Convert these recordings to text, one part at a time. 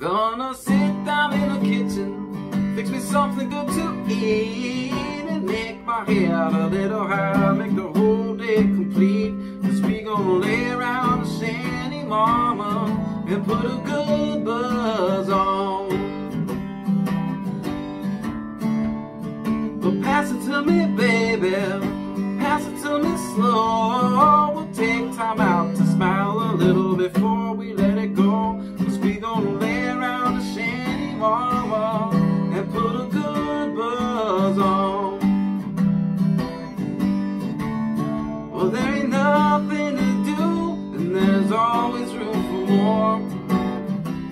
Gonna sit down in the kitchen, fix me something good to eat, and make my head a little high, make the whole day complete. Cause we gonna lay around the shanty mama and put a good buzz on. But pass it to me, baby, pass it to me slow. We'll take time out to smile a little before we mama and put a good buzz on. Well, there ain't nothing to do, and there's always room for more.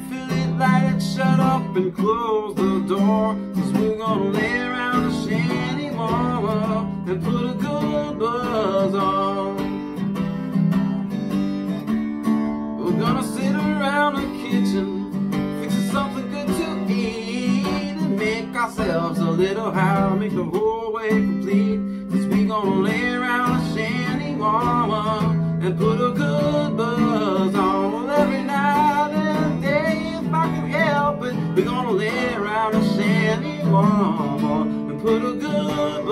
Fill it, light it, shut up, and close the door. Cause we're gonna lay around the shanty mama and put a good ourselves a little high, make the whole way complete. Cause we gonna lay around the shanty mama and put a good buzz on. Well, every night and day, if I can help it, we're gonna lay around the shanty mama and put a good